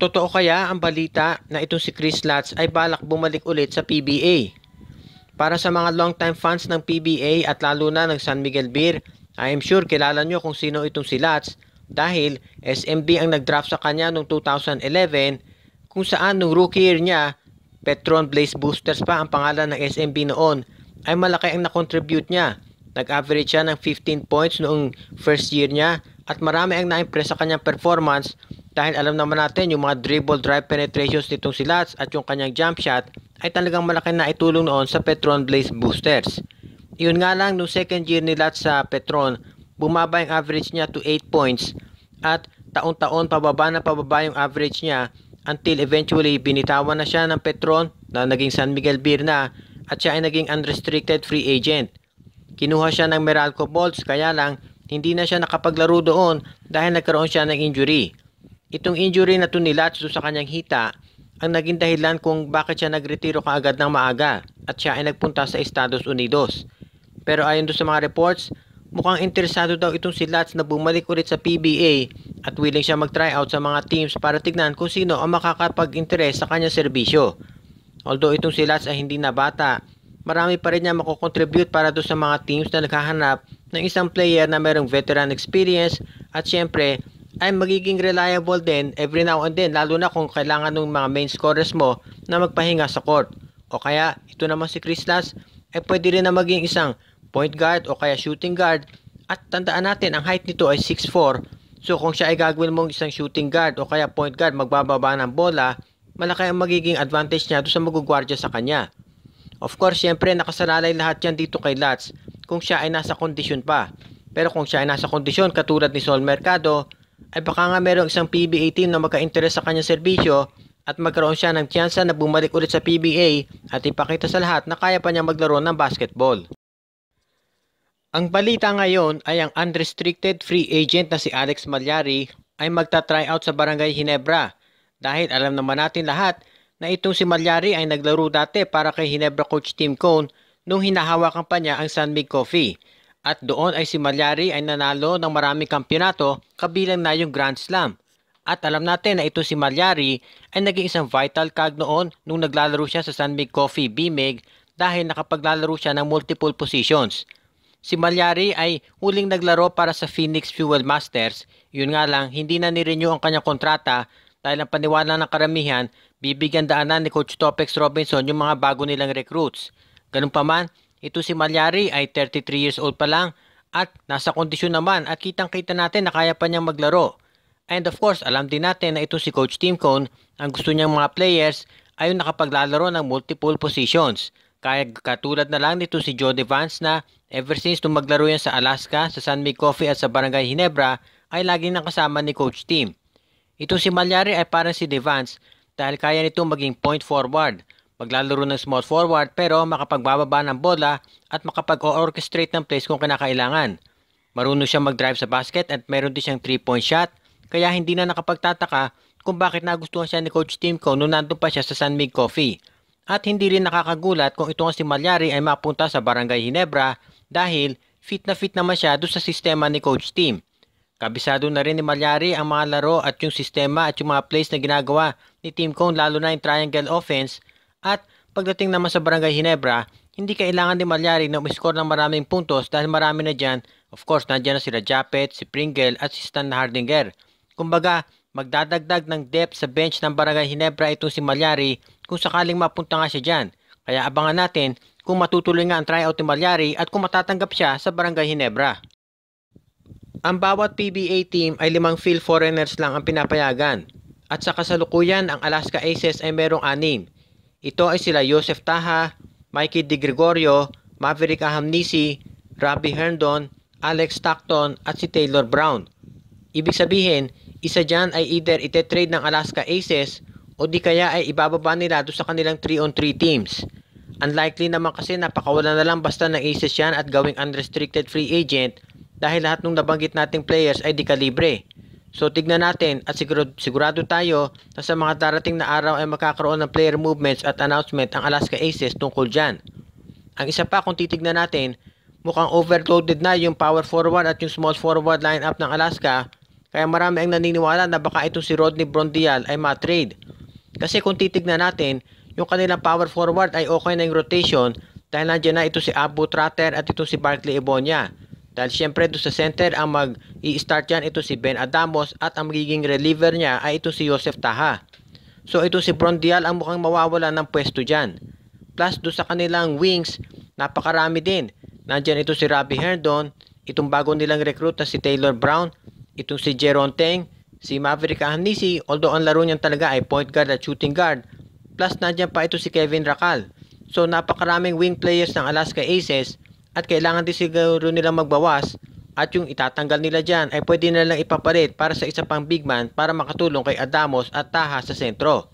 Totoo kaya ang balita na itong si Chris Lats ay balak bumalik ulit sa PBA? Para sa mga long-time fans ng PBA at lalo na ng San Miguel Beer, I am sure kilala nyo kung sino itong si Lats dahil SMB ang nag-draft sa kanya noong 2011 kung saan nung rookie year niya, Petron Blaze Boosters pa ang pangalan ng SMB noon, ay malaki ang na-contribute niya. Nag-average siya ng 15 points noong first year niya at marami ang na-impress sa kanyang performance dahil alam naman natin yung mga dribble drive penetrations nitong si Lats at yung kanyang jump shot ay talagang malaki na itulong noon sa Petron Blaze Boosters. Iyon nga lang nung second year ni Lats sa Petron, bumaba yung average niya to 8 points at taon-taon pababa na pababa yung average niya until eventually binitawan na siya ng Petron na naging San Miguel Beer na at siya ay naging unrestricted free agent. Kinuha siya ng Meralco Bolts kaya lang hindi na siya nakapaglaro doon dahil nagkaroon siya ng injury. Itong injury na to ni Lats sa kanyang hita ang naging dahilan kung bakit siya nagretiro kaagad ng maaga at siya ay nagpunta sa Estados Unidos. Pero ayon do sa mga reports, mukhang interesado daw itong si Lats na bumalik ulit sa PBA at willing siya mag-tryout sa mga teams para tignan kung sino ang makakapag-interes sa kanyang serbisyo. Although itong si Lats ay hindi na bata, marami pa rin niya makokontribute para do sa mga teams na naghahanap ng isang player na mayroong veteran experience at syempre ay magiging reliable din every now and then lalo na kung kailangan ng mga main scorers mo na magpahinga sa court. O kaya ito naman si Chris Lass ay pwede rin na maging isang point guard o kaya shooting guard at tandaan natin ang height nito ay 6'4 so kung siya ay gagawin mong isang shooting guard o kaya point guard magbababa ng bola malaki ang magiging advantage niya doon sa magugwardya sa kanya. Of course, syempre nakasalalay lahat yan dito kay Lats kung siya ay nasa kondisyon pa. Pero kung siya ay nasa kondisyon katulad ni Sol Mercado, ay baka nga merong isang PBA team na magka-interest sa kanyang serbisyo at magkaroon siya ng tsansa na bumalik ulit sa PBA at ipakita sa lahat na kaya pa niya maglaro ng basketball. Ang balita ngayon ay ang unrestricted free agent na si Alex Malyari ay magta-try out sa Barangay Hinebra dahil alam naman natin lahat na itong si Malyari ay naglaro dati para kay Hinebra coach Tim Cone nung hinahawakan pa niya ang San Mig Coffee at doon ay si Malyari ay nanalo ng maraming kampyonato kabilang na yung Grand Slam. At alam natin na ito si Malyari ay naging isang vital cog noon nung naglalaro siya sa San Mig Coffee B-Mig dahil nakapaglalaro siya ng multiple positions. Si Malyari ay huling naglaro para sa Phoenix Fuel Masters. Yun nga lang, hindi na nirenew ang kanyang kontrata dahil ang paniwala ng karamihan, bibigyan daanan ni Coach Topex Robinson yung mga bago nilang recruits. Ganun pa man, ito si Malyari ay 33 years old pa lang at nasa kondisyon naman at kitang-kita natin na kaya pa niyang maglaro. And of course, alam din natin na ito si Coach Tim Cone, ang gusto niyang mga players ay yung nakapaglalaro ng multiple positions. Kaya katulad na lang nito si Joe Devance na ever since nung maglaro yan sa Alaska, sa San Mig Coffee at sa Barangay Hinebra ay lagi nang kasama ni Coach Tim. Ito si Malyari ay parang si Devance dahil kaya nito maging point forward maglalaro ng small forward pero makapagbababa ng bola at makapag-orchestrate ng plays kung kinakailangan. Marunong siya mag-drive sa basket at meron din siyang 3-point shot kaya hindi na nakapagtataka kung bakit nagustuhan siya ni Coach Timko nung nandun pa siya sa San Mig Coffee. At hindi rin nakakagulat kung ito si Malyari ay mapunta sa Barangay Hinebra dahil fit na fit naman siya doon sa sistema ni Coach Tim. Kabisado na rin ni Malyari ang mga laro at yung sistema at yung mga plays na ginagawa ni Team Cone lalo na yung triangle offense at pagdating naman sa Barangay Hinebra, hindi kailangan ni Malyari na umiscore ng maraming puntos dahil marami na dyan. Of course, nandiyan na sila Japet, si Pringle at si Stan Hardinger. Kumbaga, magdadagdag ng depth sa bench ng Barangay Hinebra itong si Malyari kung sakaling mapunta nga siya dyan. Kaya abangan natin kung matutuloy nga ang tryout ni Malyari at kung matatanggap siya sa Barangay Hinebra. Ang bawat PBA team ay limang field foreigners lang ang pinapayagan. At sa kasalukuyan, ang Alaska Aces ay merong anim. Ito ay sila Joseph Taha, Mikey Di Gregorio, Maverick Ahamnisi, Robbie Herndon, Alex Stockton at si Taylor Brown. Ibig sabihin, isa dyan ay either ite-trade ng Alaska Aces o di kaya ay ibababa nila doon sa kanilang 3-on-3 teams. Unlikely naman kasi napakawalan na lang basta ng Aces yan at gawing unrestricted free agent dahil lahat ng nabanggit nating players ay di kalibre. So tignan natin at sigurado, sigurado tayo na sa mga darating na araw ay makakaroon ng player movements at announcement ang Alaska Aces tungkol dyan. Ang isa pa kung titignan natin, mukhang overloaded na yung power forward at yung small forward lineup ng Alaska Kaya marami ang naniniwala na baka itong si Rodney Brondial ay ma-trade. Kasi kung titignan natin, yung kanilang power forward ay okay na yung rotation dahil nandiyan na ito si Abu Tratter at ito si Barkley Ebonia. Dahil syempre doon sa center ang mag-i-start yan ito si Ben Adamos at ang magiging reliever niya ay ito si Joseph Taha. So ito si Brondial ang mukhang mawawala ng pwesto dyan. Plus doon sa kanilang wings, napakarami din. Nandiyan ito si Robbie Herndon, itong bago nilang recruit na si Taylor Brown, itong si Jeron Teng, si Maverick Ahanisi, although ang laro niyan talaga ay point guard at shooting guard. Plus nandiyan pa ito si Kevin Rakal. So napakaraming wing players ng Alaska Aces at kailangan din siguro nila magbawas at yung itatanggal nila dyan ay pwede na lang ipapalit para sa isa pang big man para makatulong kay Adamos at Taha sa sentro.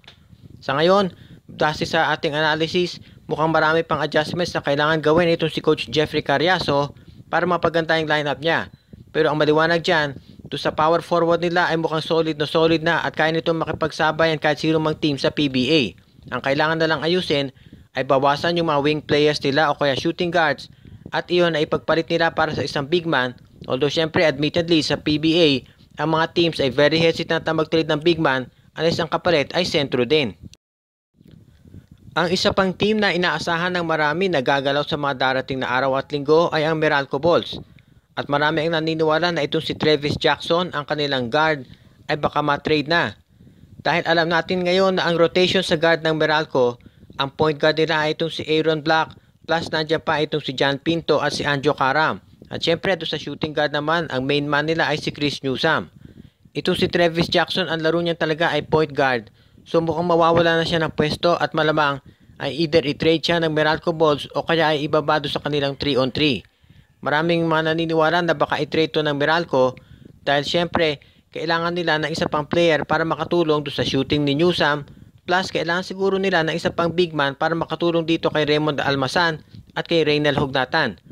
Sa ngayon, base sa ating analysis, mukhang marami pang adjustments na kailangan gawin itong si Coach Jeffrey Carriaso para mapaganda yung lineup niya. Pero ang maliwanag dyan, to sa power forward nila ay mukhang solid na solid na at kaya nitong makipagsabayan kahit sino mang team sa PBA. Ang kailangan na lang ayusin ay bawasan yung mga wing players nila o kaya shooting guards at iyon ay ipagpalit nila para sa isang big man although syempre admittedly sa PBA ang mga teams ay very hesitant na mag-trade ng big man unless ang kapalit ay sentro din. Ang isa pang team na inaasahan ng marami na gagalaw sa mga darating na araw at linggo ay ang Meralco Bulls. At marami ang naniniwala na itong si Travis Jackson, ang kanilang guard, ay baka ma-trade na. Dahil alam natin ngayon na ang rotation sa guard ng Meralco, ang point guard nila ay itong si Aaron Black, Plus nandiyan pa itong si John Pinto at si Anjo Karam. At syempre doon sa shooting guard naman, ang main man nila ay si Chris Newsam. Itong si Travis Jackson, ang laro niya talaga ay point guard. So mukhang mawawala na siya ng pwesto at malamang ay either i-trade siya ng Meralco Bulls o kaya ay ibaba doon sa kanilang 3 on 3. Maraming mga naniniwala na baka i-trade to ng Meralco dahil syempre kailangan nila ng isa pang player para makatulong doon sa shooting ni Newsam Plus, kailangan siguro nila ng isa pang big man para makatulong dito kay Raymond Almasan at kay Reynel Hugnatan.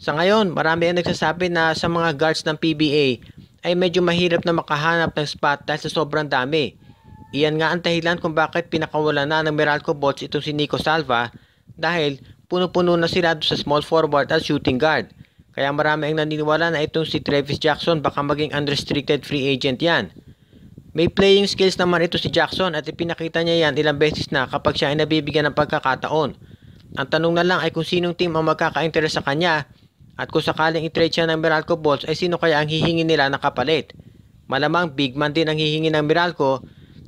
Sa ngayon, marami ang nagsasabi na sa mga guards ng PBA ay medyo mahirap na makahanap ng spot dahil sa sobrang dami. Iyan nga ang dahilan kung bakit pinakawala na ng Meralco Bots itong si Nico Salva dahil puno-puno na sila sa small forward at shooting guard. Kaya marami ang naniniwala na itong si Travis Jackson baka maging unrestricted free agent yan. May playing skills naman ito si Jackson at ipinakita niya yan ilang beses na kapag siya ay nabibigyan ng pagkakataon. Ang tanong na lang ay kung sinong team ang magkaka-interest sa kanya at kung sakaling i-trade siya ng Meralco Bulls ay sino kaya ang hihingi nila na kapalit. Malamang big man din ang hihingi ng Meralco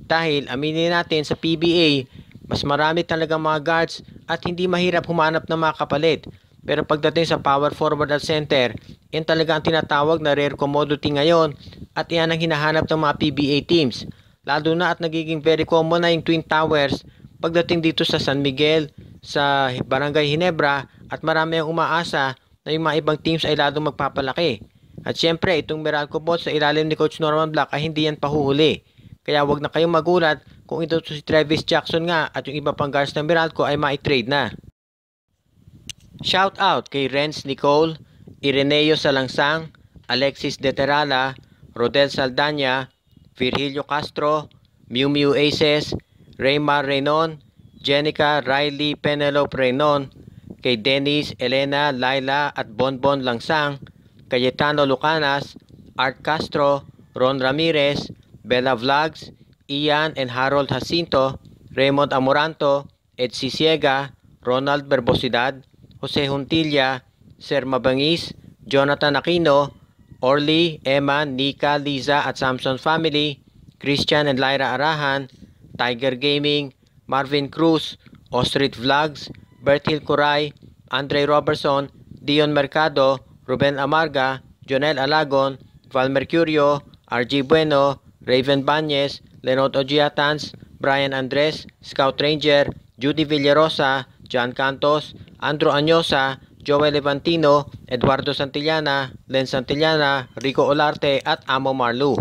dahil aminin natin sa PBA mas marami talagang mga guards at hindi mahirap humanap ng mga kapalit. Pero pagdating sa power forward at center, yan talaga ang tinatawag na rare commodity ngayon at yan ang hinahanap ng mga PBA teams. Lalo na at nagiging very common na yung Twin Towers pagdating dito sa San Miguel, sa Barangay Hinebra at marami ang umaasa na yung mga ibang teams ay lalong magpapalaki. At syempre, itong Meralco Bots sa ilalim ni Coach Norman Black ay hindi yan pahuhuli. Kaya wag na kayong magulat kung ito si Travis Jackson nga at yung iba pang guards ng Meralco ay ma-trade na. Shout out kay Renz Nicole, Ireneo Salangsang, Alexis Deterala, Rodel Saldanya, Virgilio Castro, Miu Miu Aces, Raymar Renon, Jenica Riley Penelope Renon, kay Dennis, Elena, Laila at Bonbon Langsang, Cayetano Lucanas, Art Castro, Ron Ramirez, Bella Vlogs, Ian and Harold Jacinto, Raymond Amoranto, Ed Sisiega, Ronald Berbosidad, Jose Juntilla, Sir Mabangis, Jonathan Aquino, Orly, Emma, Nika, Liza at Samson Family, Christian and Lyra Arahan, Tiger Gaming, Marvin Cruz, Ostrit Vlogs, Bertil Kuray, Andre Robertson, Dion Mercado, Ruben Amarga, Jonel Alagon, Val Mercurio, RG Bueno, Raven Banyes, Lenot Ogiatans, Brian Andres, Scout Ranger, Judy Villarosa, John Cantos, Andrew Anyosa, Joel Levantino, Eduardo Santillana, Len Santillana, Rico Olarte at Amo Marlu.